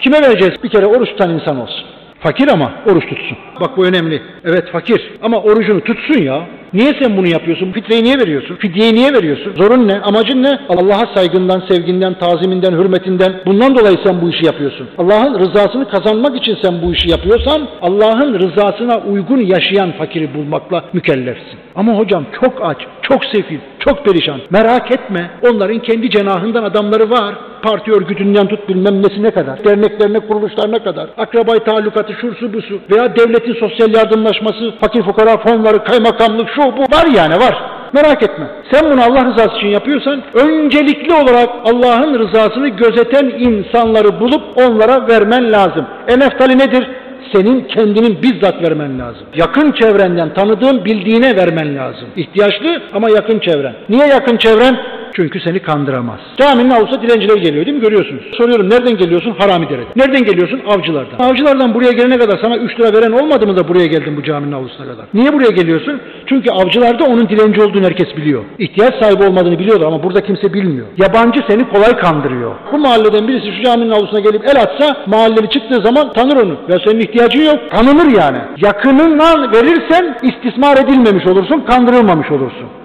Kime vereceğiz? Bir kere oruç tutan insan olsun. Fakir ama oruç tutsun. Bak bu önemli. Evet fakir ama orucunu tutsun ya. Niye sen bunu yapıyorsun? Fitreyi niye veriyorsun? Fidyeyi niye veriyorsun? Zorun ne? Amacın ne? Allah'a saygından, sevginden, taziminden, hürmetinden bundan dolayı sen bu işi yapıyorsun. Allah'ın rızasını kazanmak için sen bu işi yapıyorsan Allah'ın rızasına uygun yaşayan fakiri bulmakla mükellefsin. Ama hocam çok aç, çok sefil, çok perişan. Merak etme. Onların kendi cenahından adamları var. Parti örgütünden tut bilmem nesine kadar. Derneklerine, kuruluşlarına kadar. Akrabayı talukatı, şursu busu veya devletin sosyal yardımlaşması, fakir fukara fonları, kaymakamlık, şu bu var yani var. Merak etme. Sen bunu Allah rızası için yapıyorsan öncelikli olarak Allah'ın rızasını gözeten insanları bulup onlara vermen lazım. Eneftali nedir? Senin kendinin bizzat vermen lazım. Yakın çevrenden tanıdığın bildiğine vermen lazım. İhtiyaçlı ama yakın çevren. Niye yakın çevren? Çünkü seni kandıramaz. Caminin avlusa dilenciler geliyor değil mi? Görüyorsunuz. Soruyorum nereden geliyorsun? Harami dereden. Nereden geliyorsun? Avcılardan. Avcılardan buraya gelene kadar sana 3 lira veren olmadı mı da buraya geldin bu caminin avlusuna kadar? Niye buraya geliyorsun? Çünkü avcılarda onun dilenci olduğunu herkes biliyor. İhtiyaç sahibi olmadığını biliyorlar ama burada kimse bilmiyor. Yabancı seni kolay kandırıyor. Bu mahalleden birisi şu caminin avlusuna gelip el atsa mahalleli çıktığı zaman tanır onu. Ya senin ihtiyacın yok. Tanınır yani. Yakınından verirsen istismar edilmemiş olursun, kandırılmamış olursun.